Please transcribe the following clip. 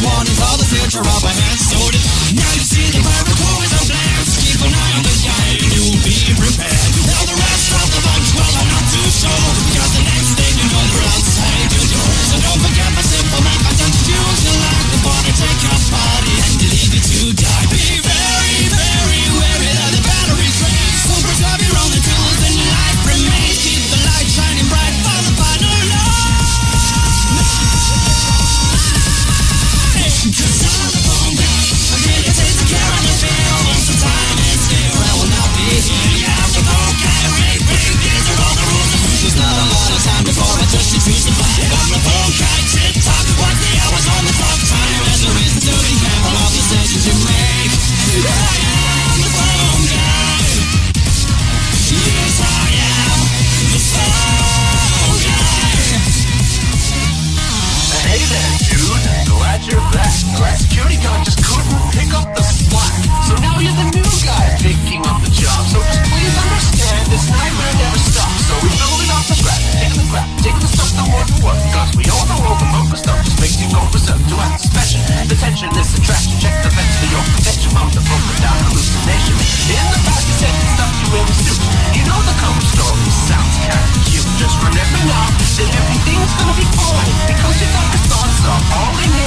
One is all the future of our hands. So did now you see the miracle Hey there, dude, glad you're back. Glad security guard just couldn't pick up the slack. So now you're the new guy taking up the job. So just please understand this nightmare never stops. So we're it off the crap, taking the crap, taking the stuff the won't work. Cause we all know all the mocha stuff just makes you go berserk. To act special, the tension is attraction. Check the vents for your protection from the polka dot hallucination. In the past, you said stuff you in really suit. You know the cover story sounds kinda cute. Just remember now that everything's gonna be fine because you're not all in